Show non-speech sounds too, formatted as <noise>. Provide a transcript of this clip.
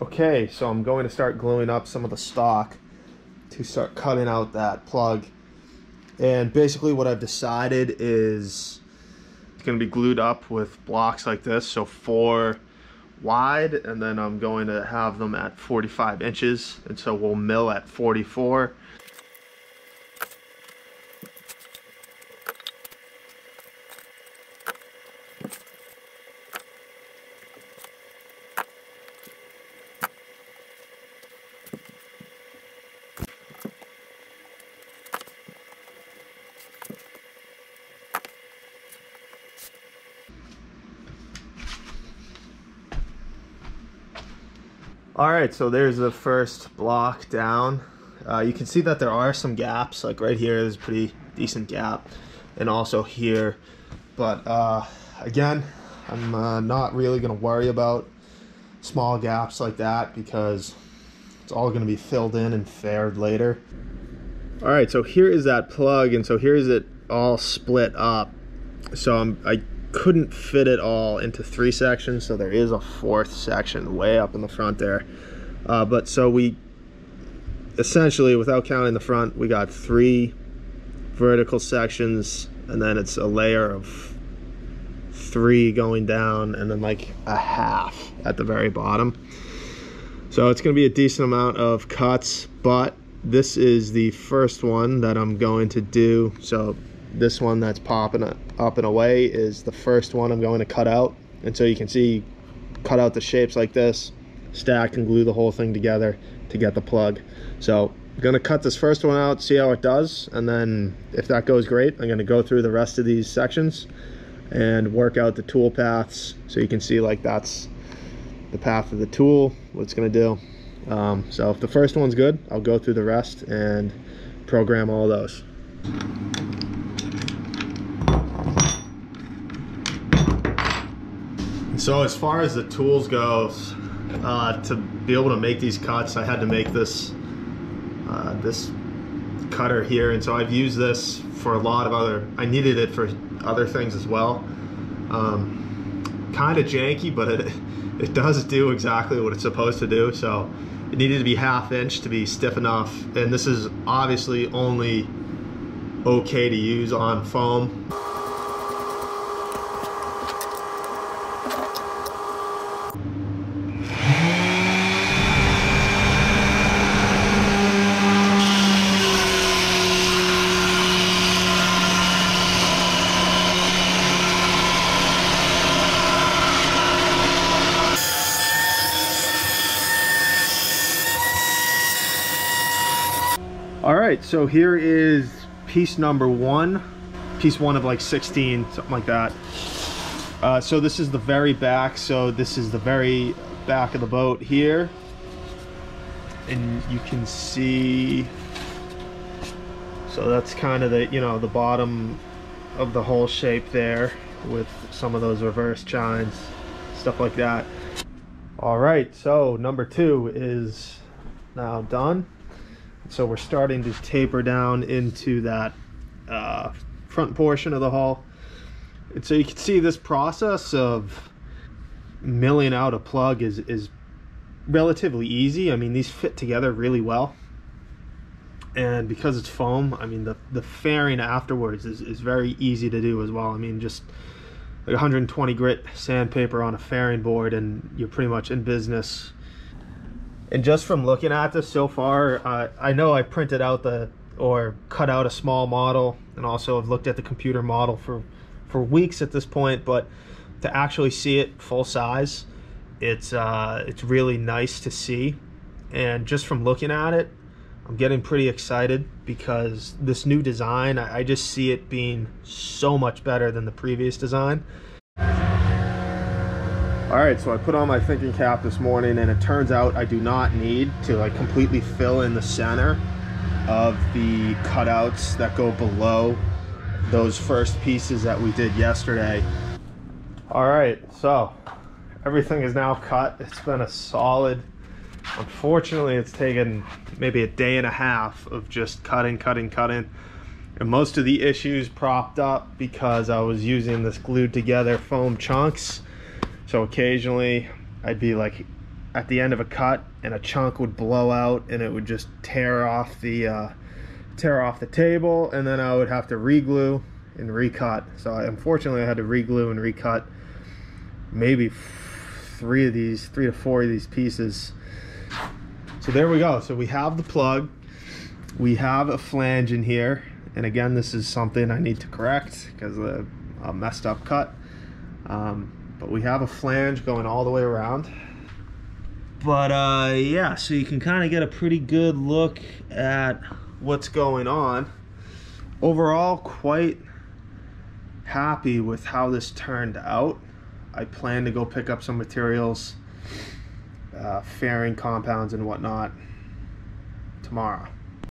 Okay, so I'm going to start gluing up some of the stock to start cutting out that plug. And basically what I've decided is it's going to be glued up with blocks like this. So four wide and then I'm going to have them at 45 inches. And so we'll mill at 44 All right, so there's the first block down. Uh, you can see that there are some gaps, like right here is a pretty decent gap, and also here. But uh, again, I'm uh, not really gonna worry about small gaps like that because it's all gonna be filled in and faired later. All right, so here is that plug, and so here's it all split up. So I'm, I couldn't fit it all into three sections so there is a fourth section way up in the front there. Uh, but so we essentially without counting the front we got three vertical sections and then it's a layer of three going down and then like a half at the very bottom. So it's going to be a decent amount of cuts but this is the first one that I'm going to do. So this one that's popping up and away is the first one I'm going to cut out. And so you can see cut out the shapes like this stack and glue the whole thing together to get the plug. So I'm gonna cut this first one out see how it does and then if that goes great I'm gonna go through the rest of these sections and work out the tool paths so you can see like that's the path of the tool what it's gonna do. Um, so if the first one's good I'll go through the rest and program all those So as far as the tools goes, uh, to be able to make these cuts, I had to make this uh, this cutter here, and so I've used this for a lot of other. I needed it for other things as well. Um, kind of janky, but it <laughs> it does do exactly what it's supposed to do. So it needed to be half inch to be stiff enough, and this is obviously only okay to use on foam. All right, so here is piece number one, piece one of like 16, something like that. Uh, so this is the very back. So this is the very back of the boat here. And you can see, so that's kind of the, you know, the bottom of the whole shape there with some of those reverse chines, stuff like that. All right, so number two is now done. So we're starting to taper down into that uh, front portion of the hull. And so you can see this process of milling out a plug is, is relatively easy. I mean, these fit together really well. And because it's foam, I mean, the, the fairing afterwards is, is very easy to do as well. I mean, just like 120 grit sandpaper on a fairing board and you're pretty much in business and just from looking at this so far, uh, I know I printed out the or cut out a small model and also have looked at the computer model for for weeks at this point, but to actually see it full size, it's uh, it's really nice to see. And just from looking at it, I'm getting pretty excited because this new design, I, I just see it being so much better than the previous design. All right, so I put on my thinking cap this morning and it turns out I do not need to like completely fill in the center of the cutouts that go below those first pieces that we did yesterday. All right, so everything is now cut. It's been a solid, unfortunately it's taken maybe a day and a half of just cutting, cutting, cutting. And most of the issues propped up because I was using this glued together foam chunks so occasionally I'd be like at the end of a cut and a chunk would blow out and it would just tear off the uh, tear off the table and then I would have to reglue and recut. So I, unfortunately I had to reglue and recut maybe three of these, three to four of these pieces. So there we go. So we have the plug. We have a flange in here. And again, this is something I need to correct because a messed up cut. Um, but we have a flange going all the way around. But uh, yeah, so you can kind of get a pretty good look at what's going on. Overall, quite happy with how this turned out. I plan to go pick up some materials, uh, fairing compounds and whatnot tomorrow.